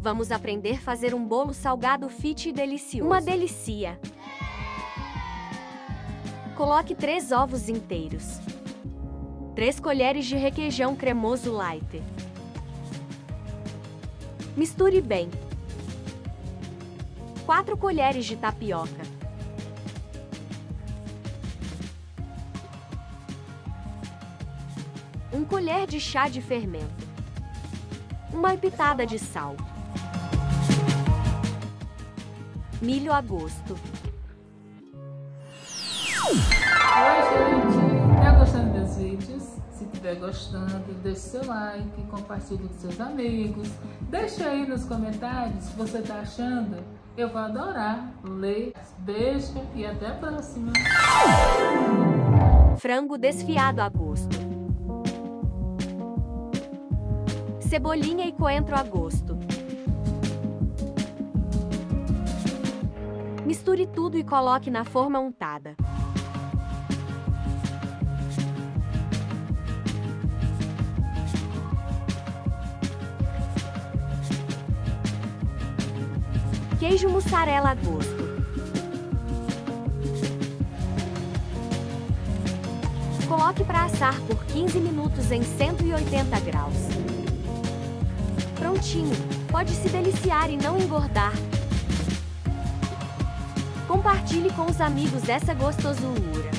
Vamos aprender a fazer um bolo salgado fit e delicioso. Uma delicia! Coloque três ovos inteiros. 3 colheres de requeijão cremoso light. Misture bem. 4 colheres de tapioca. Um colher de chá de fermento. Uma pitada de sal. Milho a gosto. Oi, gente! Tá gostando dos vídeos? Se estiver gostando, deixe seu like, compartilhe com seus amigos. Deixe aí nos comentários o que você tá achando. Eu vou adorar ler. Beijo e até a próxima! Frango desfiado a gosto. Cebolinha e coentro a gosto. Misture tudo e coloque na forma untada. Queijo mussarela a gosto. Coloque para assar por 15 minutos em 180 graus. Prontinho! Pode se deliciar e não engordar. Compartilhe com os amigos essa gostosura.